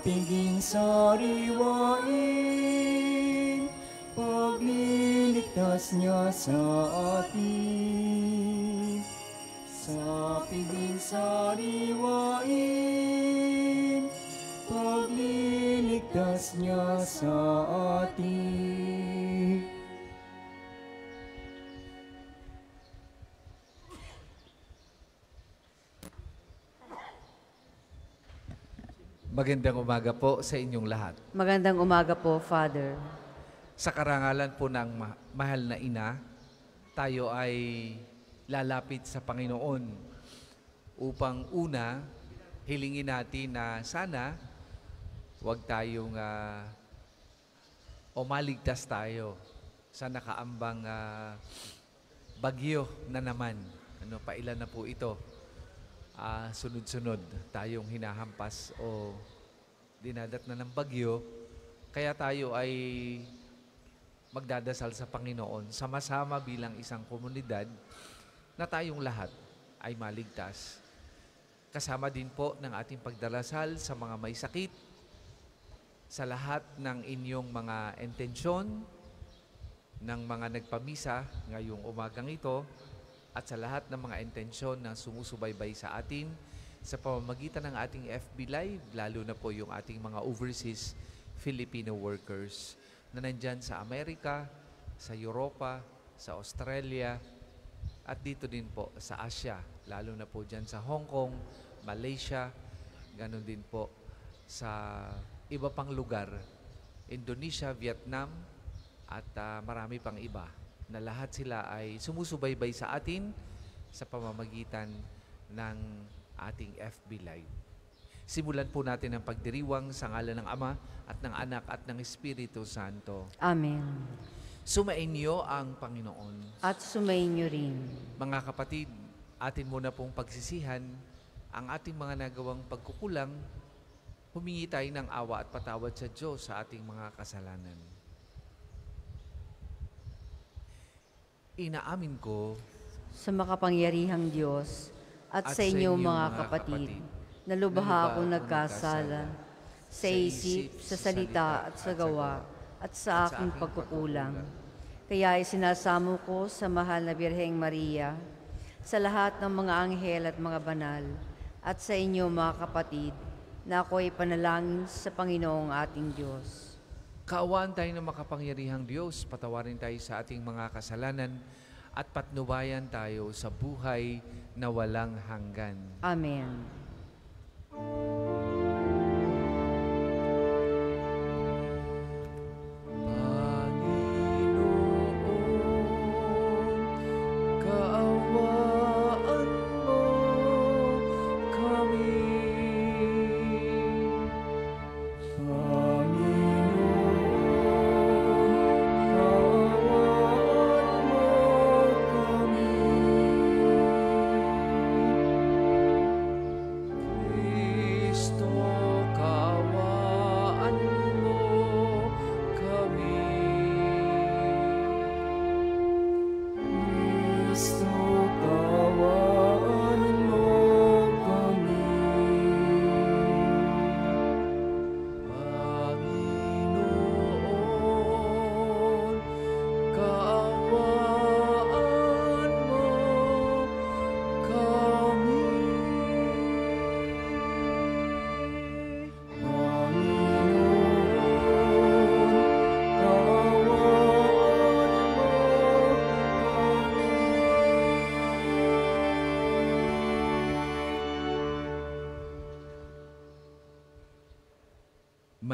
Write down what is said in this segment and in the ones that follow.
piging sariwain, pagliligtas niya sa atin. Sa piging sariwain, pagliligtas niya sa atin. Magandang umaga po sa inyong lahat. Magandang umaga po, Father. Sa karangalan po ng ma- mahal na ina, tayo ay lalapit sa Panginoon upang una, hilingin natin na sana huwag tayong uh, o maligtas tayo sa nakaambang ah, bagyo na naman. Ano, pailan na po ito. Ah, sunod-sunod tayong hinahampas o dinadat na ng bagyo. Kaya tayo ay magdadasal sa Panginoon, sama-sama bilang isang komunidad na tayong lahat ay maligtas. Kasama din po ng ating pagdarasal sa mga may sakit, sa lahat ng inyong mga intensyon, ng mga nagpamisa ngayong umagang ito, at sa lahat ng mga intensyon na sumusubaybay sa atin sa pamamagitan ng ating FB Live, lalo na po yung ating mga overseas Filipino workers na nandyan sa Amerika, sa Europa, sa Australia, at dito din po sa Asia, lalo na po dyan sa Hong Kong, Malaysia, ganun din po sa iba pang lugar, Indonesia, Vietnam, at ah, marami pang iba na lahat sila ay sumusubaybay sa atin sa pamamagitan ng ating FB Live. Simulan po natin ang pagdiriwang sa ngalan ng Ama at ng Anak at ng Espiritu Santo. Amen. Sumainyo ang Panginoon. At sumayin niyo rin. Mga kapatid, atin muna pong pagsisihan ang ating mga nagawang pagkukulang, humingi tayo ng awa at patawad sa Diyos sa ating mga kasalanan. Inaamin ko Sa makapangyarihang Diyos at, sa inyo mga kapatid, na lubha akong nagkasala sa isip, sa salita at sa gawa at sa aking pagkukulang. Kaya isinasamo ko sa mahal na Birheng Maria, sa lahat ng mga anghel at mga banal, at sa inyo mga kapatid, na ako'y panalangin sa Panginoong ating Diyos. Kaawaan tayo ng makapangyarihang Diyos, patawarin tayo sa ating mga kasalanan at patnubayan tayo sa buhay na walang hanggan. Amen.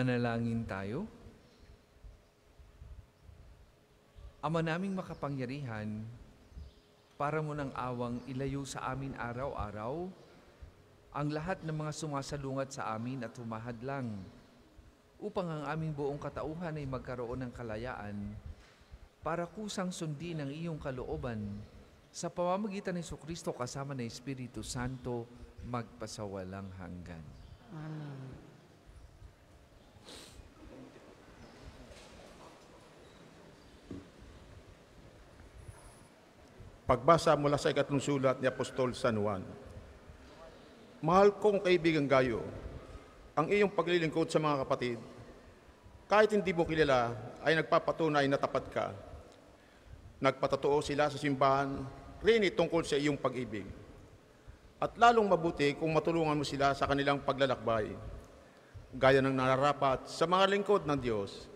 Manalangin tayo. Ama naming makapangyarihan, para mo ng awang ilayo sa amin araw-araw ang lahat ng mga sumasalungat sa amin at humahadlang upang ang aming buong katauhan ay magkaroon ng kalayaan para kusang sundin ang iyong kalooban sa pamamagitan ni Kristo kasama ng Espiritu Santo magpasawalang hanggan. Amen. Pagbasa mula sa ikatlong sulat ni Apostol San Juan. Mahal kong kaibigan gayo, ang iyong paglilingkod sa mga kapatid. Kahit hindi mo kilala, ay nagpapatunay na tapat ka. Nagpatotoo sila sa simbahan, rin tungkol sa iyong pag-ibig. At lalong mabuti kung matulungan mo sila sa kanilang paglalakbay, gaya ng nararapat sa mga lingkod ng Diyos,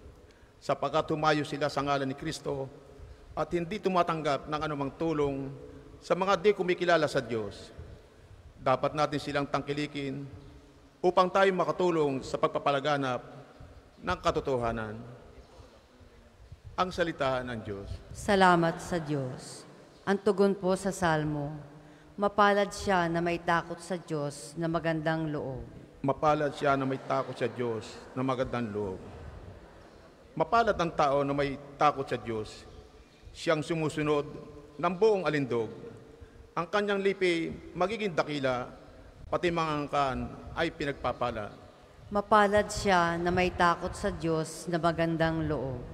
sapagkat tumayo sila sa ngalan ni Kristo at hindi tumatanggap ng anumang tulong sa mga di kumikilala sa Diyos. Dapat natin silang tangkilikin upang tayo makatulong sa pagpapalaganap ng katotohanan. Ang salita ng Diyos. Salamat sa Diyos. Ang tugon po sa Salmo, mapalad siya na may takot sa Diyos na magandang loob. Mapalad siya na may takot sa Diyos na magandang loob. Mapalad ang tao na may takot sa Diyos. Siyang sumusunod ng buong alindog. Ang kanyang lipi magiging dakila, pati mga angkan ay pinagpapala. Mapalad siya na may takot sa Diyos na magandang loob.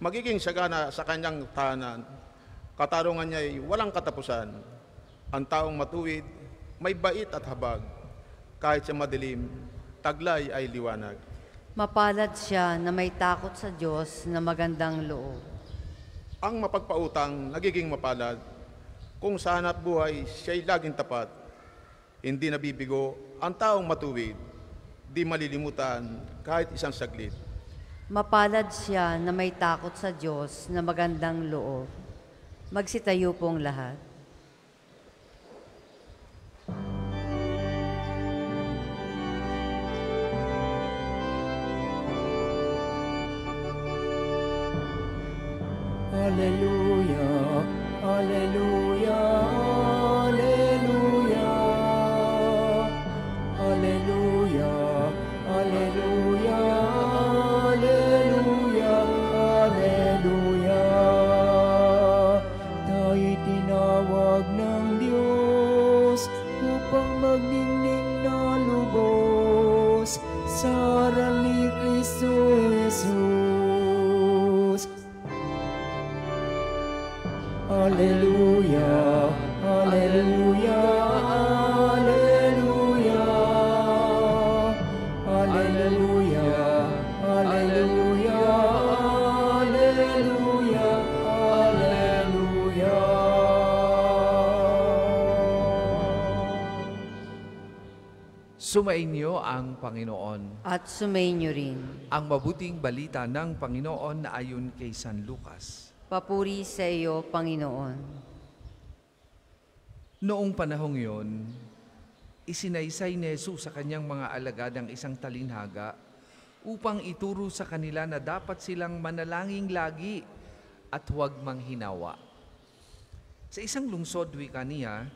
Magiging sagana sa kanyang tahanan. Katarungan niya ay walang katapusan. Ang taong matuwid, may bait at habag. Kahit sa madilim, taglay ay liwanag. Mapalad siya na may takot sa Diyos na magandang loob. Ang mapagpautang nagiging mapalad kung sa hanap buhay siya'y laging tapat. Hindi nabibigo ang taong matuwid, di malilimutan kahit isang saglit. Mapalad siya na may takot sa Diyos na magandang loob. Magsitayo pong lahat. Hallelujah, Hallelujah, Hallelujah, Hallelujah, Hallelujah, Hallelujah, Hallelujah, Hallelujah, Hallelujah. Sumainyo ang Panginoon. At sumainyo rin. Ang mabuting balita ng Panginoon na ayon kay San Lucas. Papuri sa iyo, Panginoon. Noong panahong yon, isinaysay ni Jesus sa kanyang mga alagad ang isang talinhaga upang ituro sa kanila na dapat silang manalangin lagi at huwag manghinawa. Sa isang lungsod, wika niya,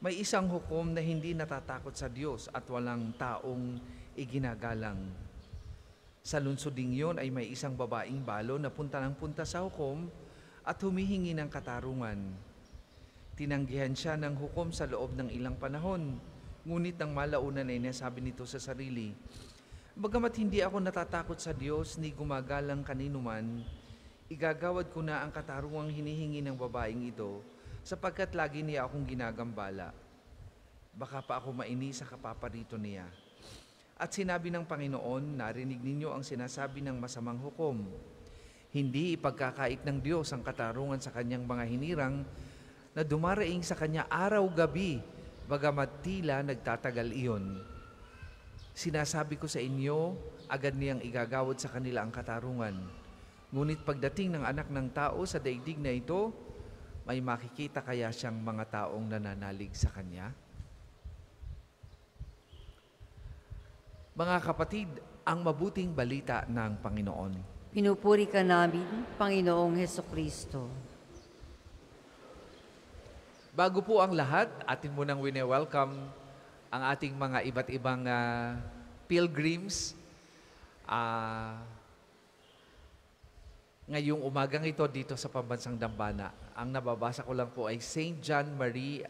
may isang hukom na hindi natatakot sa Diyos at walang taong iginagalang. Sa lungsoding yon ay may isang babaeng balo na punta ng punta sa hukom at humihingi ng katarungan. Tinanggihan siya ng hukom sa loob ng ilang panahon. Ngunit nang malaunan ay nasabi nito sa sarili, Bagamat hindi ako natatakot sa Diyos ni gumagalang kaninuman, igagawad ko na ang katarungang hinihingi ng babaeng ito sapagkat lagi niya akong ginagambala. Baka pa ako maini sa kapaparito niya. At sinabi ng Panginoon, narinig ninyo ang sinasabi ng masamang hukom. Hindi ipagkakait ng Diyos ang katarungan sa kanyang mga hinirang na dumaraing sa kanya araw-gabi, bagamat tila nagtatagal iyon. Sinasabi ko sa inyo, agad niyang igagawad sa kanila ang katarungan. Ngunit pagdating ng anak ng tao sa daigdig na ito, may makikita kaya siyang mga taong nananalig sa kanya? Mga kapatid, ang mabuting balita ng Panginoon. Pinupuri ka namin, Panginoong Heso Kristo. Bago po ang lahat, atin munang wine-welcome ang ating mga iba't ibang ah, pilgrims. Ah, ngayong umagang ito dito sa Pambansang Dambana. Ang nababasa ko lang po ay St. John Marie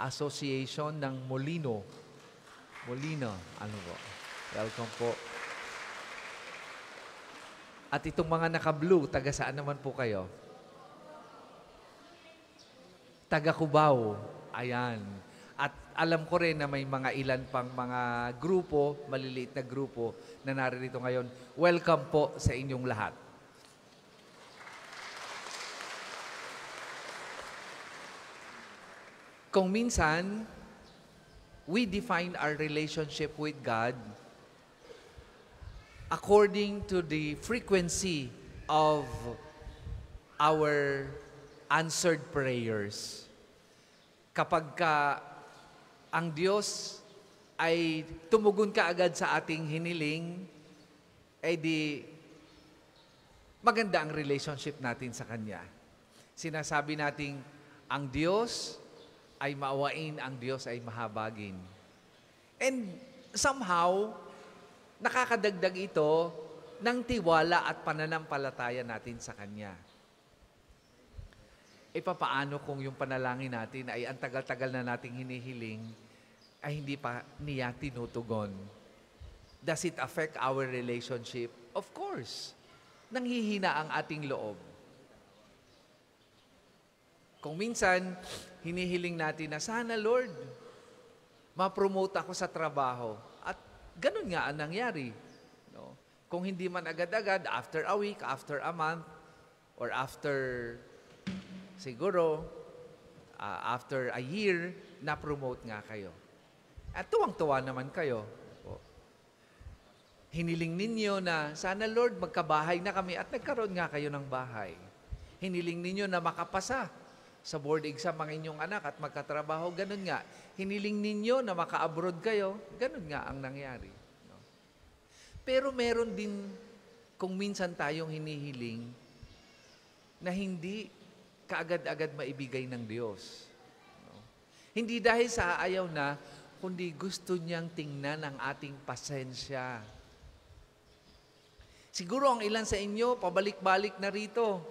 Association ng Molino. Molino, ano po? Welcome po. At itong mga naka-blue, taga saan naman po kayo? Taga Cubao. Ayan. At alam ko rin na may mga ilan pang mga grupo, maliliit na grupo na naririto ngayon. Welcome po sa inyong lahat. Kung minsan, we define our relationship with God according to the frequency of our answered prayers. Kapag ka ang Diyos ay tumugon ka agad sa ating hiniling, ay di maganda ang relationship natin sa Kanya. Sinasabi nating ang Diyos ay maawain, ang Diyos ay mahabagin. And somehow, nakakadagdag ito ng tiwala at pananampalataya natin sa Kanya. E papaano kung yung panalangin natin ay ang tagal-tagal na nating hinihiling ay hindi pa niya tinutugon? Does it affect our relationship? Of course. Nanghihina ang ating loob. Kung minsan, hinihiling natin na, sana Lord, ma-promote ako sa trabaho. Ganun nga ang nangyari. No? Kung hindi man agad-agad, after a week, after a month, or after siguro, uh, after a year, na-promote nga kayo. At tuwang-tuwa naman kayo. O, Hiniling ninyo na, sana Lord, magkabahay na kami at nagkaroon nga kayo ng bahay. Hiniling ninyo na makapasa sa board exam ang inyong anak at magkatrabaho, ganun nga. Hiniling ninyo na maka-abroad kayo, ganun nga ang nangyari. No? Pero meron din, kung minsan tayong hinihiling, na hindi kaagad-agad maibigay ng Diyos. No? Hindi dahil sa ayaw na, kundi gusto niyang tingnan ang ating pasensya. Siguro ang ilan sa inyo, pabalik-balik na rito.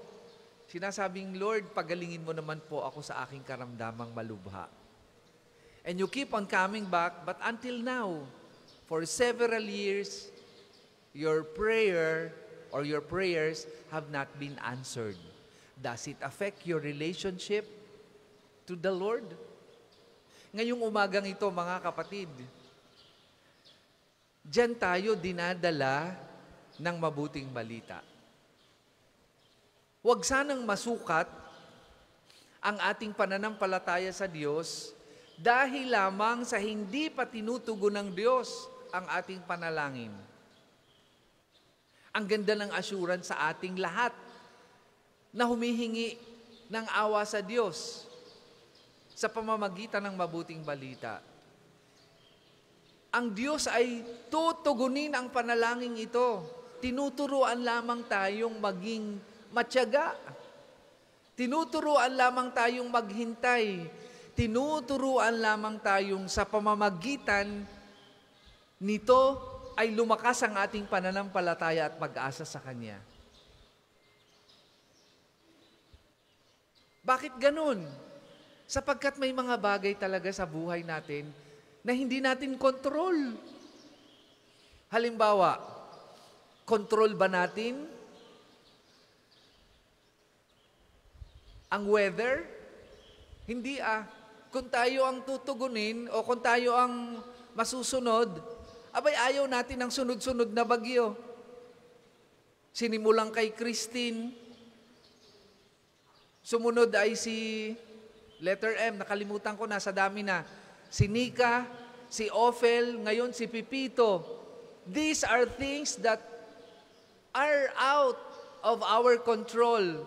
Sinasabing, Lord, pagalingin mo naman po ako sa aking karamdamang malubha. And you keep on coming back, but until now, for several years, your prayer or your prayers have not been answered. Does it affect your relationship to the Lord? Ngayong umagang ito, mga kapatid, Diyan tayo dinadala ng mabuting balita. Huwag sanang masukat ang ating pananampalataya sa Diyos dahil lamang sa hindi pa tinutugon ng Diyos ang ating panalangin. Ang ganda ng assurance sa ating lahat na humihingi ng awa sa Diyos sa pamamagitan ng mabuting balita. Ang Diyos ay tutugunin ang panalangin ito. Tinuturuan lamang tayong maging matyaga. Tinuturuan lamang tayong maghintay. Tinuturuan lamang tayong sa pamamagitan nito ay lumakas ang ating pananampalataya at pag-asa sa Kanya. Bakit ganun? Sapagkat may mga bagay talaga sa buhay natin na hindi natin kontrol. Halimbawa, control ba natin ang weather? Hindi ah. Kung tayo ang tutugunin o kung tayo ang masusunod, abay ayaw natin ang sunod-sunod na bagyo. Sinimulang kay Christine, sumunod ay si letter M, nakalimutan ko na sa dami na, si Nika, si Ophel, ngayon si Pipito. These are things that are out of our control.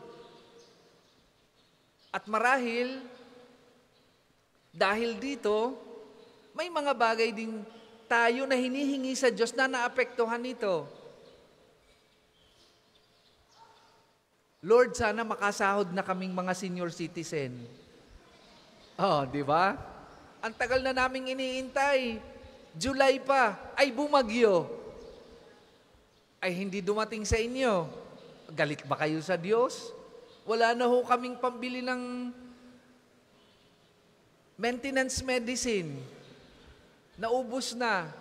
At marahil, dahil dito, may mga bagay din tayo na hinihingi sa Diyos na naapektuhan nito. Lord, sana makasahod na kaming mga senior citizen. Oh, di ba? Ang tagal na naming iniintay. July pa, ay bumagyo. Ay hindi dumating sa inyo. Galit ba kayo sa Diyos? Wala na ho kaming pambili ng maintenance medicine. Naubos na.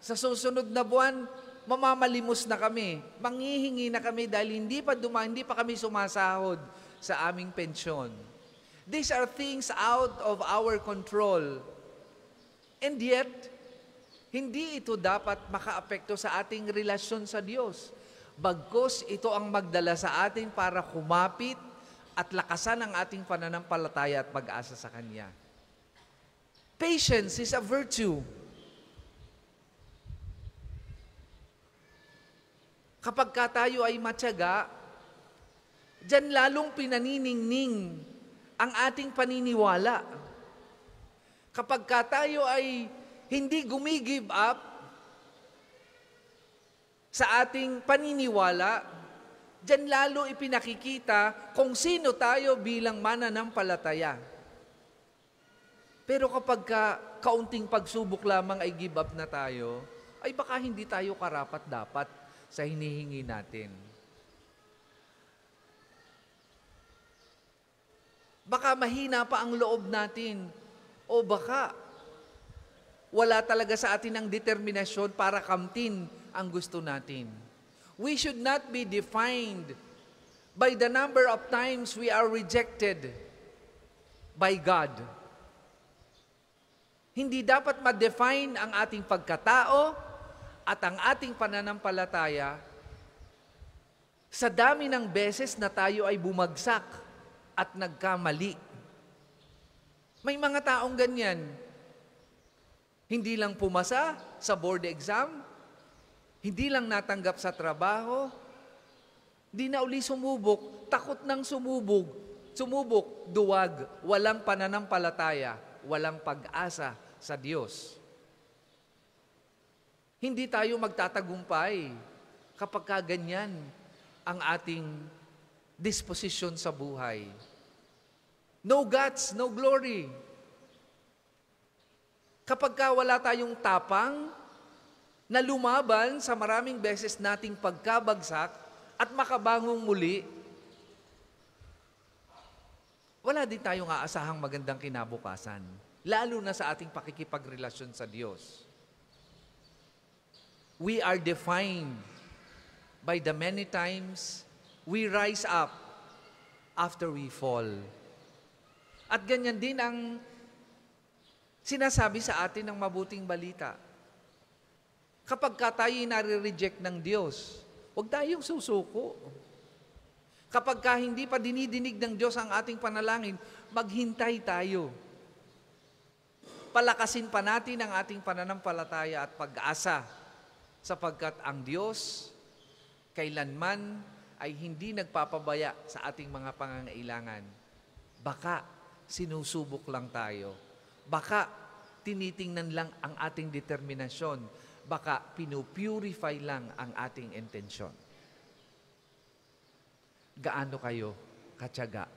Sa susunod na buwan, mamamalimos na kami. Manghihingi na kami dahil hindi pa duma, hindi pa kami sumasahod sa aming pensyon. These are things out of our control. And yet, hindi ito dapat makaapekto sa ating relasyon sa Diyos. Bagkos ito ang magdala sa atin para kumapit at lakasan ang ating pananampalataya at pag-asa sa Kanya. Patience is a virtue. Kapag ka tayo ay matyaga, dyan lalong pinaniningning ang ating paniniwala. Kapag ka tayo ay hindi gumigive up sa ating paniniwala, dyan lalo ipinakikita kung sino tayo bilang mananampalataya. Pero kapag ka, kaunting pagsubok lamang ay give up na tayo, ay baka hindi tayo karapat dapat sa hinihingi natin. Baka mahina pa ang loob natin. O baka wala talaga sa atin ang determinasyon para kamtin ang gusto natin. We should not be defined by the number of times we are rejected by God. Hindi dapat ma-define ang ating pagkatao at ang ating pananampalataya sa dami ng beses na tayo ay bumagsak at nagkamali. May mga taong ganyan. Hindi lang pumasa sa board exam, hindi lang natanggap sa trabaho, hindi na uli sumubok, takot nang sumubog, sumubok, duwag, walang pananampalataya, walang pag-asa sa Diyos. Hindi tayo magtatagumpay kapag kaganyan ang ating disposisyon sa buhay. No guts, no glory. Kapag ka wala tayong tapang na lumaban sa maraming beses nating pagkabagsak at makabangong muli, wala din tayong aasahang magandang kinabukasan, lalo na sa ating pakikipagrelasyon sa Diyos. We are defined by the many times we rise up after we fall. At ganyan din ang sinasabi sa atin ng mabuting balita. Kapag ka tayo nare-reject ng Diyos, huwag tayong susuko. Kapag ka hindi pa dinidinig ng Diyos ang ating panalangin, maghintay tayo. Palakasin pa natin ang ating pananampalataya at pag-asa sapagkat ang Diyos kailanman ay hindi nagpapabaya sa ating mga pangangailangan. Baka sinusubok lang tayo. Baka tinitingnan lang ang ating determinasyon. Baka pinupurify lang ang ating intensyon. Gaano kayo katyaga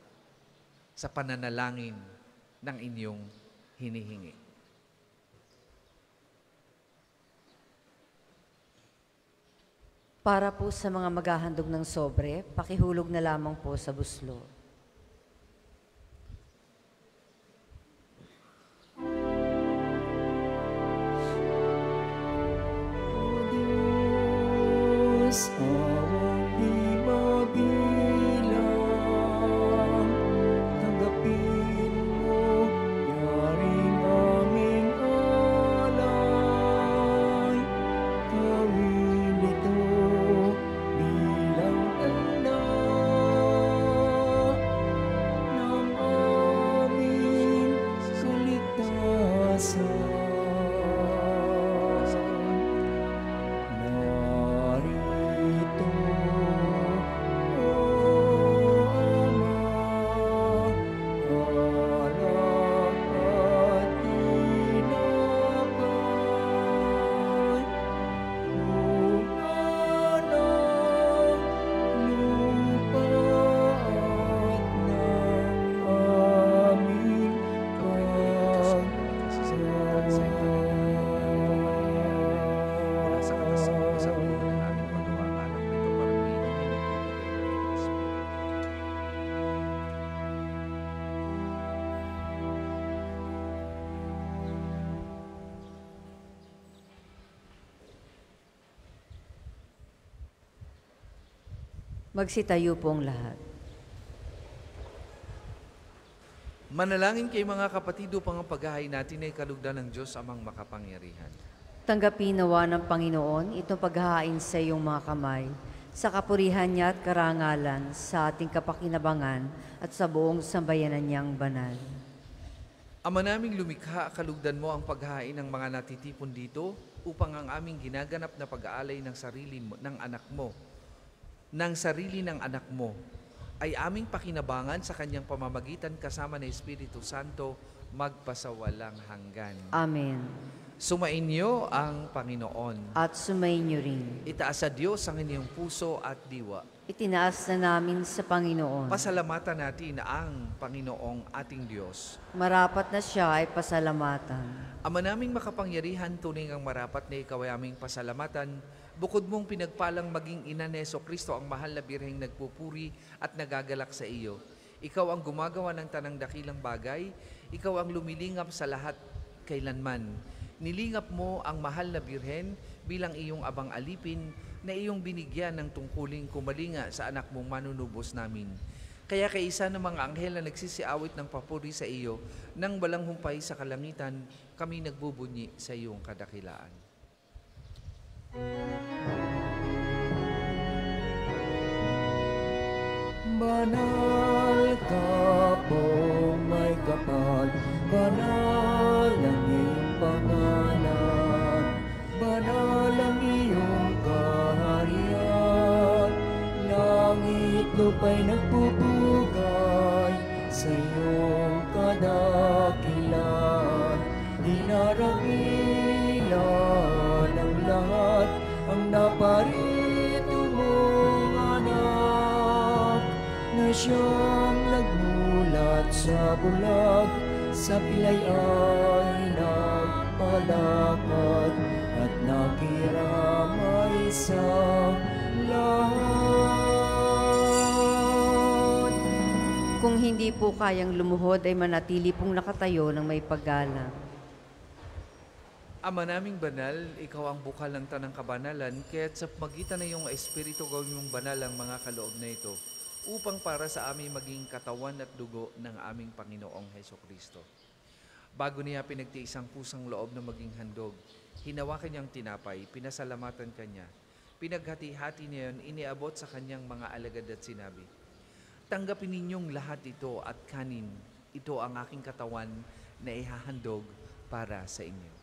sa pananalangin ng inyong hinihingi? Para po sa mga maghahandog ng sobre, pakihulog na lamang po sa buslo. Diyos, awang Magsitayo po ang lahat. Manalangin kay mga kapatid upang ang paghahain natin ay kalugdan ng Diyos amang makapangyarihan. Tanggapin nawa ng Panginoon itong paghahain sa iyong mga kamay, sa kapurihan niya at karangalan, sa ating kapakinabangan at sa buong sambayanan niyang banal. Ama naming lumikha, kalugdan mo ang paghahain ng mga natitipon dito upang ang aming ginaganap na pag-aalay ng sarili mo, ng anak mo, ng sarili ng anak mo, ay aming pakinabangan sa kanyang pamamagitan kasama ng Espiritu Santo magpasawalang hanggan. Amen. Sumainyo ang Panginoon. At sumainyo rin. Itaas sa Diyos ang inyong puso at diwa. Itinaas na namin sa Panginoon. Pasalamatan natin ang Panginoong ating Diyos. Marapat na siya ay pasalamatan. Ama naming makapangyarihan, tuning ang marapat na ikaw ay aming pasalamatan, bukod mong pinagpalang maging ina ni Kristo ang mahal na birheng nagpupuri at nagagalak sa iyo. Ikaw ang gumagawa ng tanang dakilang bagay, ikaw ang lumilingap sa lahat kailanman. Nilingap mo ang mahal na birhen bilang iyong abang alipin na iyong binigyan ng tungkuling kumalinga sa anak mong manunubos namin. Kaya kay isa ng mga anghel na nagsisiawit ng papuri sa iyo, nang walang humpay sa kalangitan, kami nagbubunyi sa iyong kadakilaan. Banal ka po may kapal, banal ang iyong pangalan, banal ang iyong kaharian. Langit lupa'y nagpupugay sa iyong kadakilan. Ang naparito mong anak na siyang nagmulat sa bulag sa pilay ay nagpalakad at nakiramay sa lahat. Kung hindi po kayang lumuhod ay manatili pong nakatayo ng may paggalang. Ama naming banal, ikaw ang bukal ng tanang kabanalan, kaya't sa magitan na iyong Espiritu gawin mong banal ang mga kaloob na ito, upang para sa amin maging katawan at dugo ng aming Panginoong Heso Kristo. Bago niya pinagtiis ang pusang loob na maging handog, hinawakan niyang tinapay, pinasalamatan kanya. Pinaghati-hati niya yun, iniabot sa kanyang mga alagad at sinabi, Tanggapin ninyong lahat ito at kanin. Ito ang aking katawan na ihahandog para sa inyo.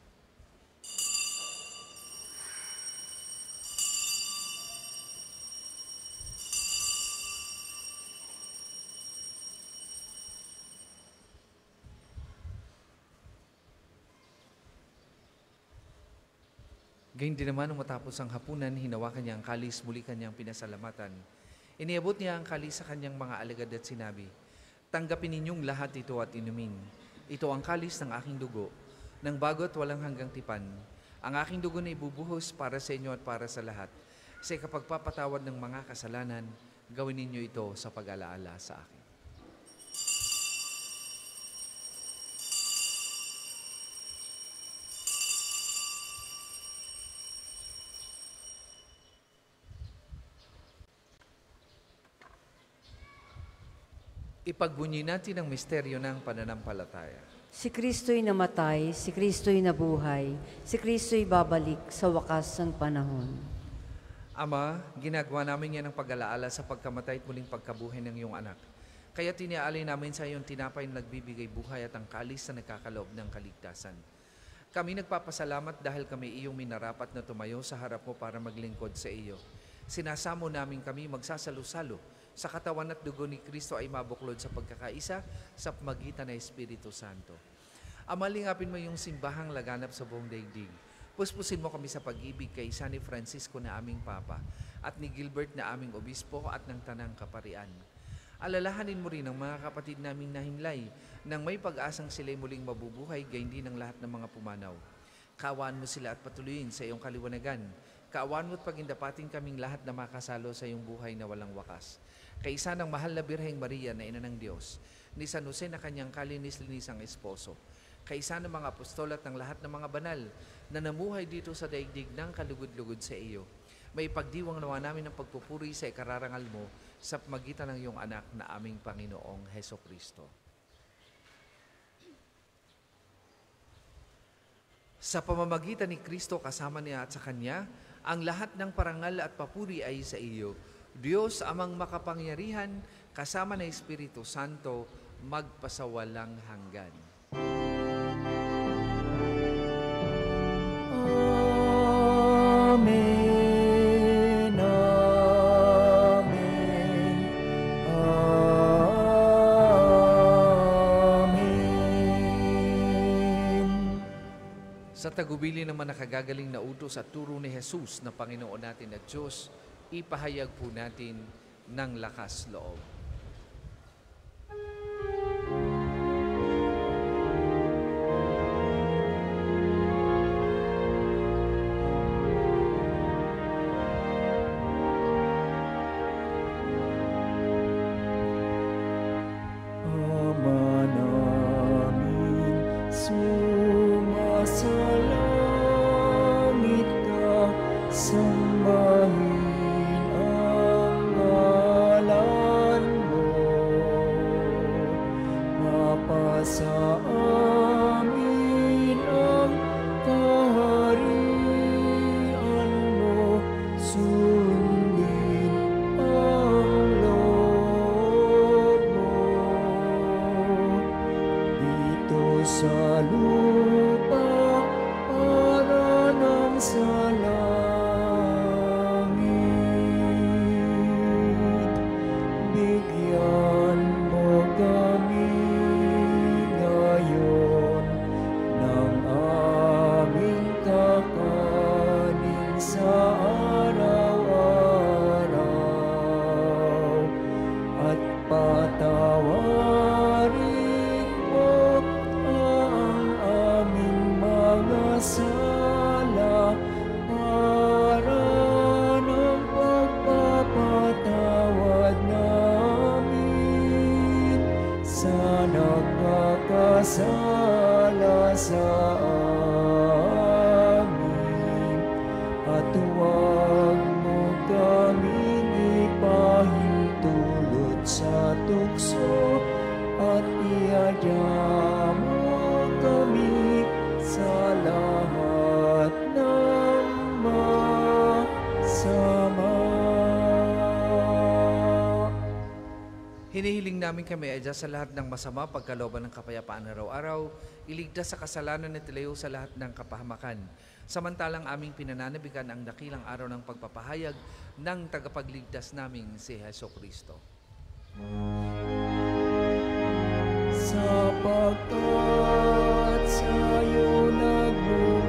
Gayun din naman, nung matapos ang hapunan, hinawakan niya ang kalis, muli kanyang pinasalamatan. Iniabot niya ang kalis sa kanyang mga alagad at sinabi, Tanggapin ninyong lahat ito at inumin. Ito ang kalis ng aking dugo, ng bagot walang hanggang tipan. Ang aking dugo na ibubuhos para sa inyo at para sa lahat. Sa kapagpapatawad ng mga kasalanan, gawin ninyo ito sa pag-alaala sa akin. Ipagbunyi natin ang misteryo ng pananampalataya. Si Kristo'y namatay, si Kristo'y nabuhay, si Kristo'y babalik sa wakas ng panahon. Ama, ginagawa namin yan ang pag-alaala sa pagkamatay at muling pagkabuhay ng iyong anak. Kaya tiniaalay namin sa iyong tinapay na nagbibigay buhay at ang kalis na nagkakaloob ng kaligtasan. Kami nagpapasalamat dahil kami iyong minarapat na tumayo sa harap mo para maglingkod sa iyo. Sinasamo namin kami magsasalo-salo sa katawan at dugo ni Kristo ay mabuklod sa pagkakaisa sa magitan ng Espiritu Santo. Ama, lingapin mo yung simbahang laganap sa buong daigdig. Puspusin mo kami sa pag-ibig kay San Francisco na aming Papa at ni Gilbert na aming Obispo at ng Tanang Kaparian. Alalahanin mo rin ang mga kapatid naming nahimlay nang may pag-asang sila'y muling mabubuhay gayon din ang lahat ng mga pumanaw. Kaawaan mo sila at patuloyin sa iyong kaliwanagan. Kaawan mo't pagindapatin kaming lahat na makasalo sa iyong buhay na walang wakas. Kaisa ng mahal na Birheng Maria na ina ng Diyos, ni San Jose na kanyang kalinis-linisang esposo, kaisa ng mga apostol at ng lahat ng mga banal na namuhay dito sa daigdig ng kalugod-lugod sa iyo. May pagdiwang nawa namin ng pagpupuri sa ikararangal mo sa pamagitan ng iyong anak na aming Panginoong Heso Kristo. Sa pamamagitan ni Kristo kasama niya at sa Kanya, ang lahat ng parangal at papuri ay sa iyo. Diyos amang makapangyarihan, kasama ng Espiritu Santo, magpasawalang hanggan. Amen. Sa tagubili naman nakagagaling na utos at turo ni Jesus na Panginoon natin at Diyos, ipahayag po natin ng lakas loob. Namin kami ay sa lahat ng masama, pagkalooban ng kapayapaan araw-araw, iligtas sa kasalanan at ilayo sa lahat ng kapahamakan. Samantalang aming pinananabigan ang dakilang araw ng pagpapahayag ng tagapagligtas naming si Heso Kristo. Sapagkat sa'yo nagmumula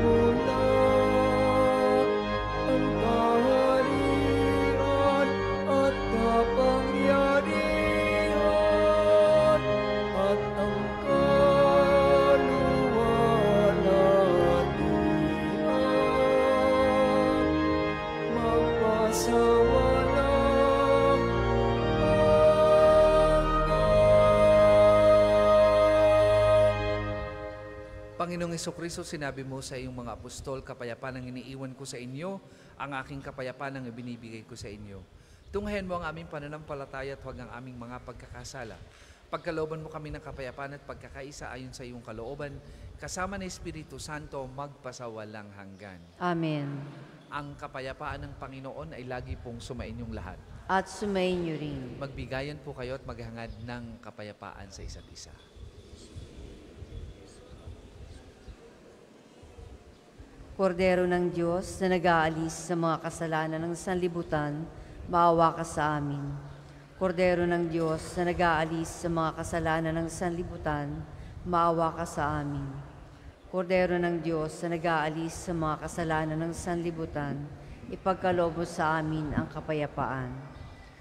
Panginoong Kristo, sinabi mo sa iyong mga apostol, kapayapaan ang iniiwan ko sa inyo, ang aking kapayapaan ang ibinibigay ko sa inyo. Tunghayan mo ang aming pananampalataya at huwag ang aming mga pagkakasala. Pagkalooban mo kami ng kapayapaan at pagkakaisa ayon sa iyong kalooban, kasama ng Espiritu Santo, magpasawalang hanggan. Amen. Ang kapayapaan ng Panginoon ay lagi pong sumainyong lahat. At sumainyo rin. Magbigayan po kayo at maghangad ng kapayapaan sa isa't isa. Kordero ng Diyos na nag-aalis sa mga kasalanan ng sanlibutan, maawa ka sa amin. Kordero ng Diyos na nag-aalis sa mga kasalanan ng sanlibutan, maawa ka sa amin. Kordero ng Diyos na nag-aalis sa mga kasalanan ng sanlibutan, ipagkaloob mo sa amin ang kapayapaan.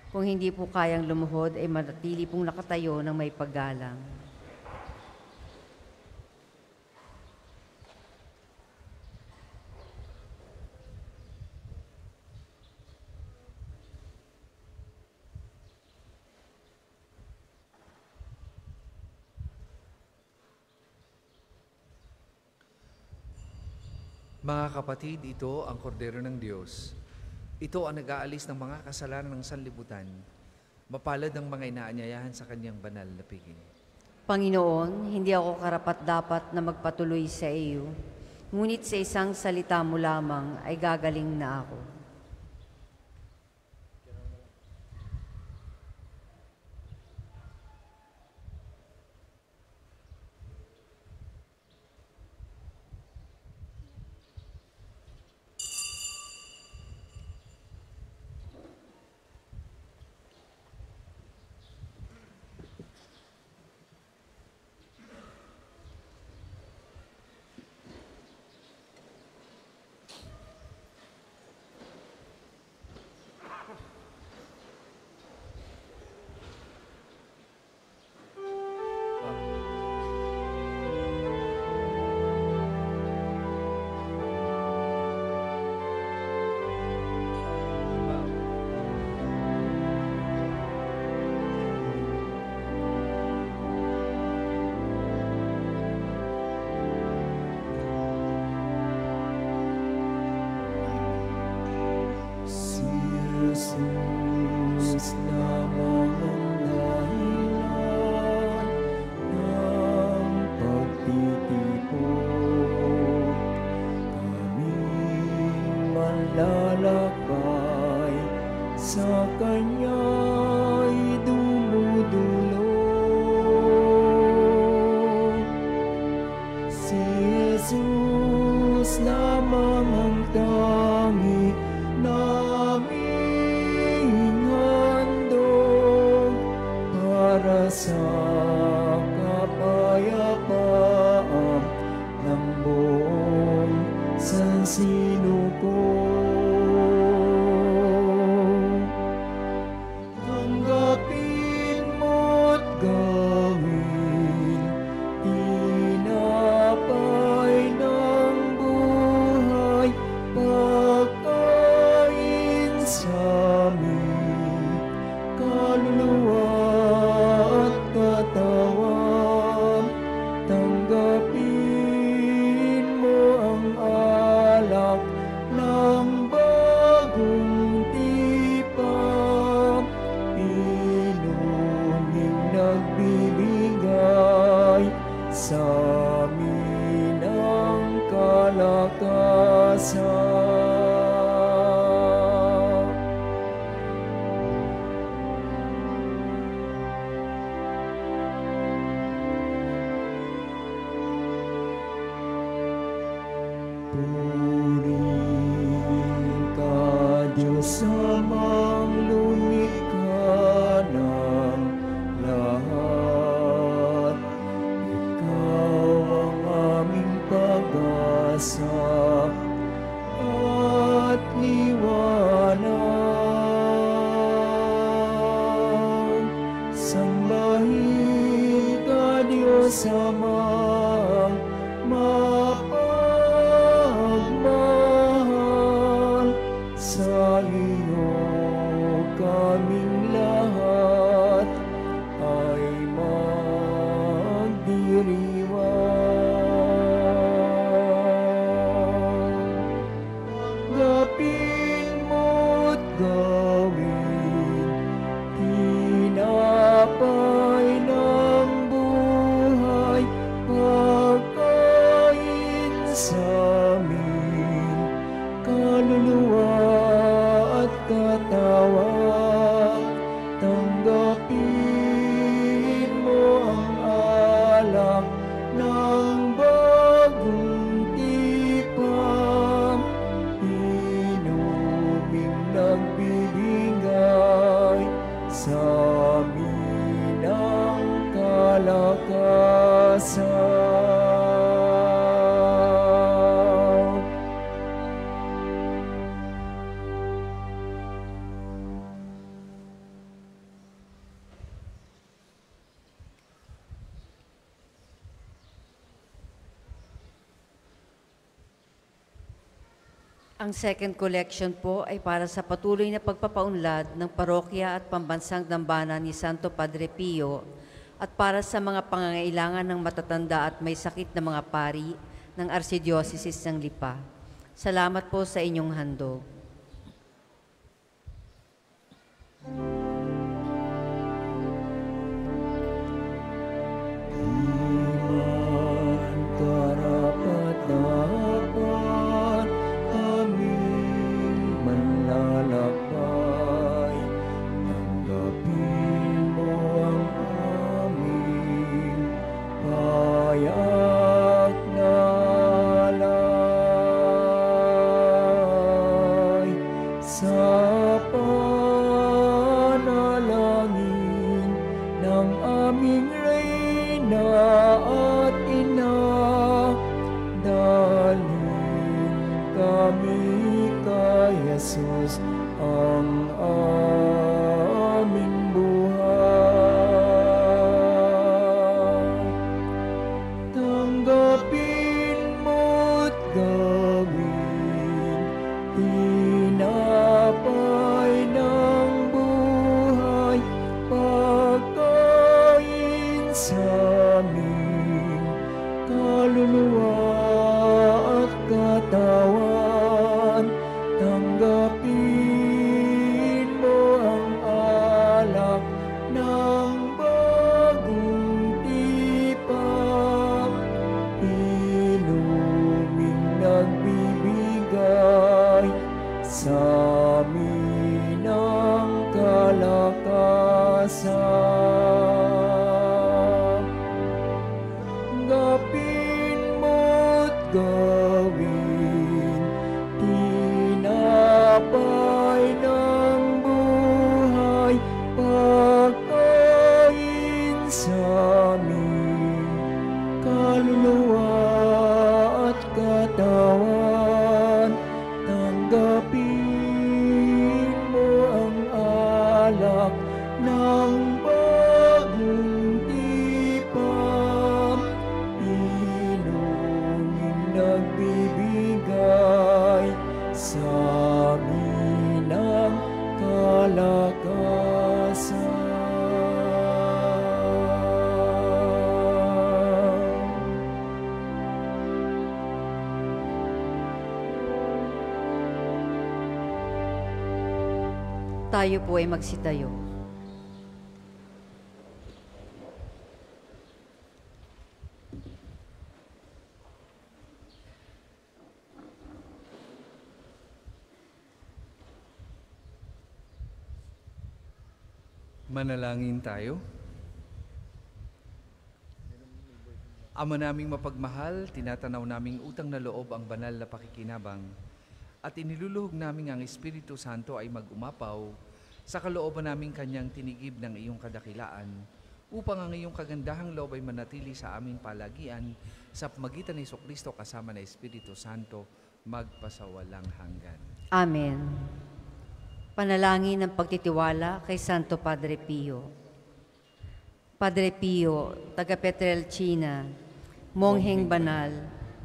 Kung hindi po kayang lumuhod, ay manatili pong nakatayo ng may paggalang. Mga kapatid, ito ang kordero ng Diyos. Ito ang nag-aalis ng mga kasalanan ng sanlibutan. Mapalad ang mga inaanyayahan sa kanyang banal na piging. Panginoon, hindi ako karapat-dapat na magpatuloy sa iyo. Ngunit sa isang salita mo lamang ay gagaling na ako. Ang second collection po ay para sa patuloy na pagpapaunlad ng parokya at pambansang dambana ni Santo Padre Pio at para sa mga pangangailangan ng matatanda at may sakit na mga pari ng Arsidiocese ng Lipa. Salamat po sa inyong handog. Tayo po ay magsitayo. Manalangin tayo. Ama naming mapagmahal, tinatanaw naming utang na loob ang banal na pakikinabang at iniluluhog namin ang Espiritu Santo ay mag-umapaw sa kalooban naming kanyang tinigib ng iyong kadakilaan upang ang iyong kagandahang loob ay manatili sa aming palagian sa magitan ni Kristo kasama na Espiritu Santo magpasawalang hanggan. Amen. Panalangin ng pagtitiwala kay Santo Padre Pio. Padre Pio, taga Petrelcina, mongheng banal,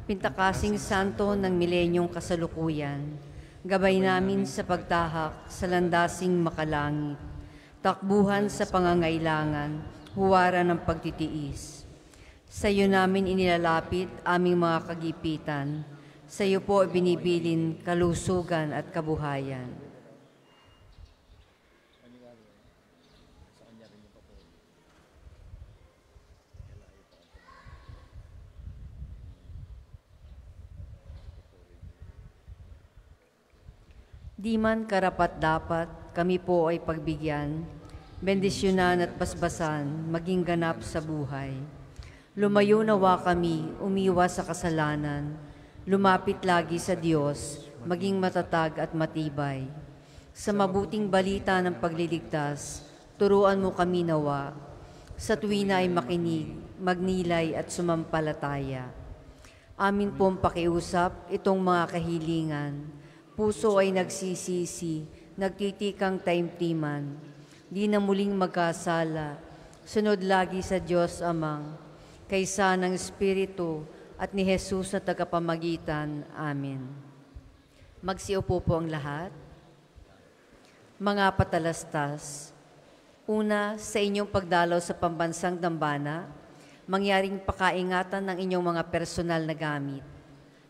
pintakasing santo ng milenyong kasalukuyan, gabay namin sa pagtahak sa landasing makalangit, takbuhan sa pangangailangan, huwara ng pagtitiis. Sa iyo namin inilalapit aming mga kagipitan, sa iyo po binibilin kalusugan at kabuhayan. Di man karapat dapat, kami po ay pagbigyan, bendisyonan at basbasan, maging ganap sa buhay. Lumayo nawa kami, umiwas sa kasalanan, lumapit lagi sa Diyos, maging matatag at matibay. Sa mabuting balita ng pagliligtas, turuan mo kami nawa. Sa tuwina ay makinig, magnilay at sumampalataya. Amin pong pakiusap itong mga kahilingan. Puso ay nagsisisi, nagtitikang taimtiman. Di na muling magkasala, sunod lagi sa Diyos Amang, kaysa ng Espiritu at ni Jesus na tagapamagitan. Amen. Magsiupo po ang lahat. Mga patalastas, una sa inyong pagdalaw sa pambansang dambana, mangyaring pakaingatan ng inyong mga personal na gamit.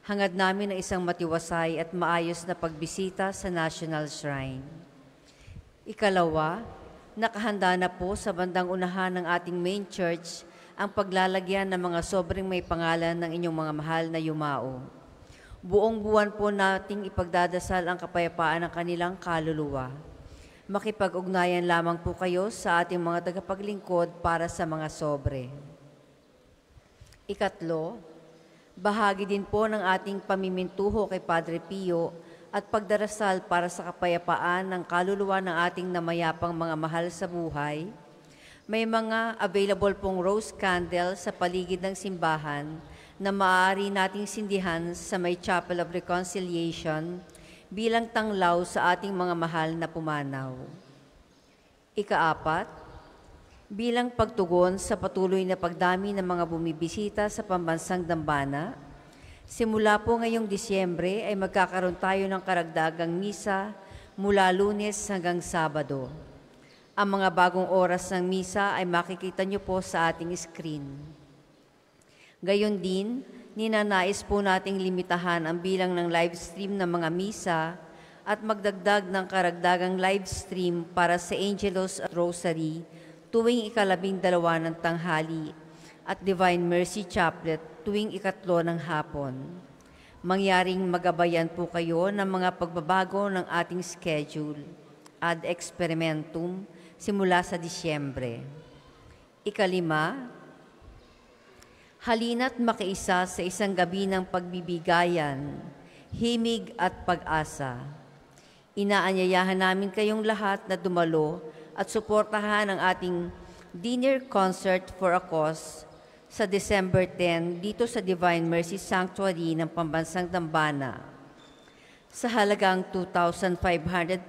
Hangad namin ang isang matiwasay at maayos na pagbisita sa National Shrine. Ikalawa, nakahanda na po sa bandang unahan ng ating main church ang paglalagyan ng mga sobrang may pangalan ng inyong mga mahal na yumao. Buong buwan po nating ipagdadasal ang kapayapaan ng kanilang kaluluwa. Makipag-ugnayan lamang po kayo sa ating mga tagapaglingkod para sa mga sobre. Ikatlo, bahagi din po ng ating pamimintuho kay Padre Pio at pagdarasal para sa kapayapaan ng kaluluwa ng ating namayapang mga mahal sa buhay. May mga available pong rose candle sa paligid ng simbahan na maaari nating sindihan sa may Chapel of Reconciliation bilang tanglaw sa ating mga mahal na pumanaw. Ikaapat, bilang pagtugon sa patuloy na pagdami ng mga bumibisita sa pambansang dambana, simula po ngayong Disyembre ay magkakaroon tayo ng karagdagang misa mula lunes hanggang Sabado. Ang mga bagong oras ng misa ay makikita niyo po sa ating screen. Gayon din, ninanais po nating limitahan ang bilang ng live stream ng mga misa at magdagdag ng karagdagang live stream para sa Angelos at Rosary tuwing ikalabing dalawa ng tanghali at Divine Mercy Chaplet tuwing ikatlo ng hapon. Mangyaring magabayan po kayo ng mga pagbabago ng ating schedule ad experimentum simula sa Disyembre. Ikalima, halina't makiisa sa isang gabi ng pagbibigayan, himig at pag-asa. Inaanyayahan namin kayong lahat na dumalo at suportahan ang ating dinner concert for a cause sa December 10 dito sa Divine Mercy Sanctuary ng Pambansang Dambana. Sa halagang 2,500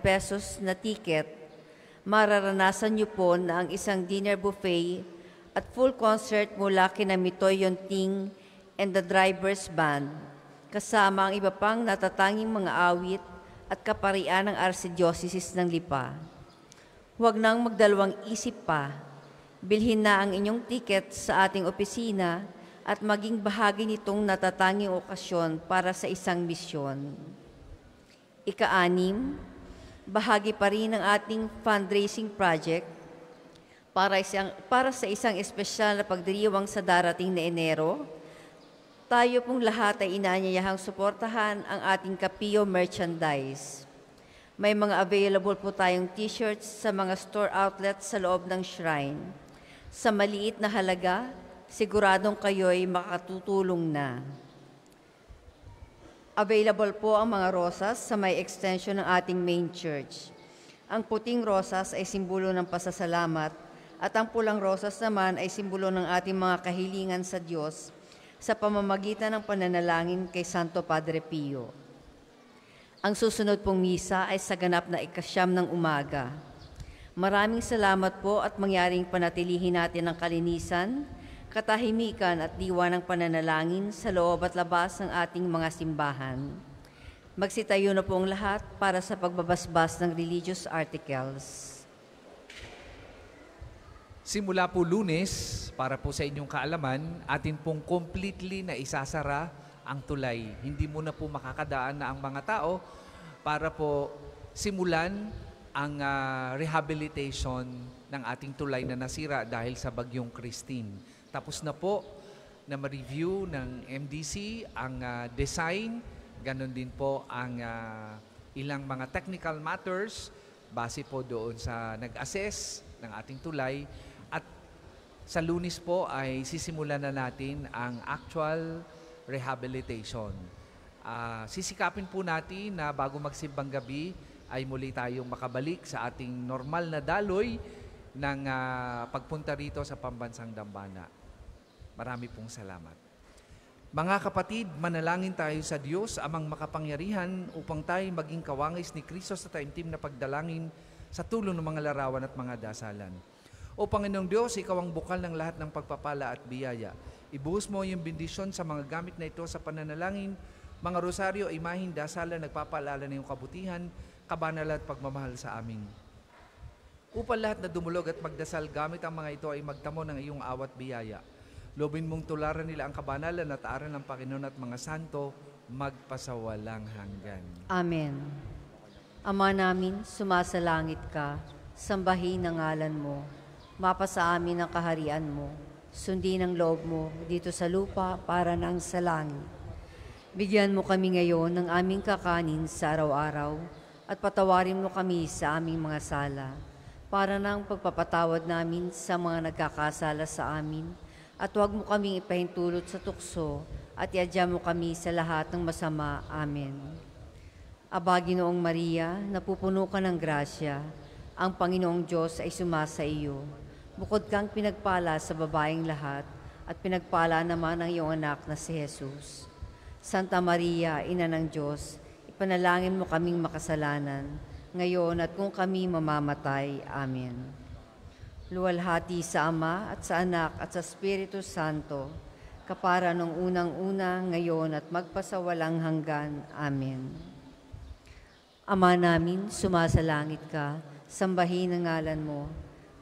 pesos na ticket, mararanasan niyo po na ang isang dinner buffet at full concert mula kina Mitoy Yonting and the Drivers Band, kasama ang iba pang natatanging mga awit at kaparian ng Archdiocese ng Lipa. Huwag nang magdalawang isip pa. Bilhin na ang inyong tiket sa ating opisina at maging bahagi nitong natatanging okasyon para sa isang misyon. Ika-anim, bahagi pa rin ng ating fundraising project para, isang, para sa isang espesyal na pagdiriwang sa darating na Enero. Tayo pong lahat ay inaanyayahang suportahan ang ating Kapio merchandise. May mga available po tayong t-shirts sa mga store outlets sa loob ng shrine. Sa maliit na halaga, siguradong kayo'y makatutulong na. Available po ang mga rosas sa may extension ng ating main church. Ang puting rosas ay simbolo ng pasasalamat at ang pulang rosas naman ay simbolo ng ating mga kahilingan sa Diyos sa pamamagitan ng pananalangin kay Santo Padre Pio. Ang susunod pong misa ay sa ganap na ikasyam ng umaga. Maraming salamat po at mangyaring panatilihin natin ang kalinisan, katahimikan at diwa ng pananalangin sa loob at labas ng ating mga simbahan. Magsitayo na po ang lahat para sa pagbabasbas ng religious articles. Simula po lunes, para po sa inyong kaalaman, atin pong completely na isasara ang tulay. Hindi mo na po makakadaan na ang mga tao para po simulan ang ah, rehabilitation ng ating tulay na nasira dahil sa bagyong Christine. Tapos na po na ma-review ng MDC ang ah, design, ganon din po ang ah, ilang mga technical matters base po doon sa nag-assess ng ating tulay at sa lunis po ay sisimulan na natin ang actual rehabilitation. Ah, sisikapin po natin na bago magsimbang gabi ay muli tayong makabalik sa ating normal na daloy ng ah, pagpunta rito sa Pambansang Dambana. Marami pong salamat. Mga kapatid, manalangin tayo sa Diyos, amang makapangyarihan, upang tayo maging kawangis ni Kristo sa taimtim na pagdalangin sa tulong ng mga larawan at mga dasalan. O Panginoong Diyos, Ikaw ang bukal ng lahat ng pagpapala at biyaya. Ibuhos mo yung bendisyon sa mga gamit na ito sa pananalangin, mga rosaryo, imahin, dasalan, nagpapaalala ng iyong kabutihan, kabanalan at pagmamahal sa amin. Upang lahat na dumulog at magdasal gamit ang mga ito ay magtamo ng iyong awat biyaya. Lobin mong tularan nila ang kabanalan at aral ng Panginoon at mga santo magpasawalang hanggan. Amen. Ama namin, sumasalangit ka, sambahin ang ngalan mo, mapasa amin ang kaharian mo, sundin ang loob mo dito sa lupa para nang sa langit. Bigyan mo kami ngayon ng aming kakanin sa araw-araw at patawarin mo kami sa aming mga sala para nang pagpapatawad namin sa mga nagkakasala sa amin at huwag mo kaming ipahintulot sa tukso at iadya mo kami sa lahat ng masama. Amen. Aba, Ginoong Maria, napupuno ka ng grasya. Ang Panginoong Diyos ay sumasa iyo. Bukod kang pinagpala sa babaeng lahat, at pinagpala naman ang iyong anak na si Jesus. Santa Maria, Ina ng Diyos, ipanalangin mo kaming makasalanan, ngayon at kung kami mamamatay. Amen. Luwalhati sa Ama at sa Anak at sa Espiritu Santo, kapara nung unang-una, ngayon at magpasawalang hanggan. Amen. Ama namin, sumasalangit ka, sambahin ang ngalan mo,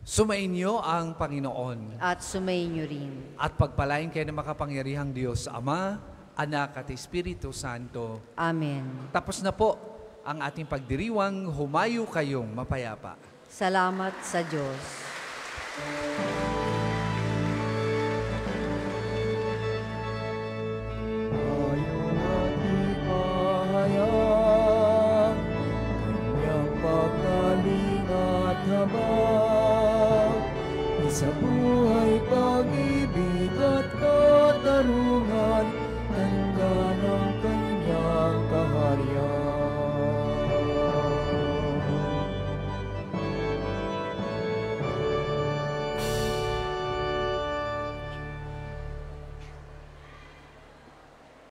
Sumainyo ang Panginoon At sumayin niyo rin. at pagpalain kayo ng makapangyarihang Diyos, Ama, Anak at Espiritu Santo. Amen. Tapos na po ang ating pagdiriwang, humayo kayong mapayapa. Salamat sa Diyos.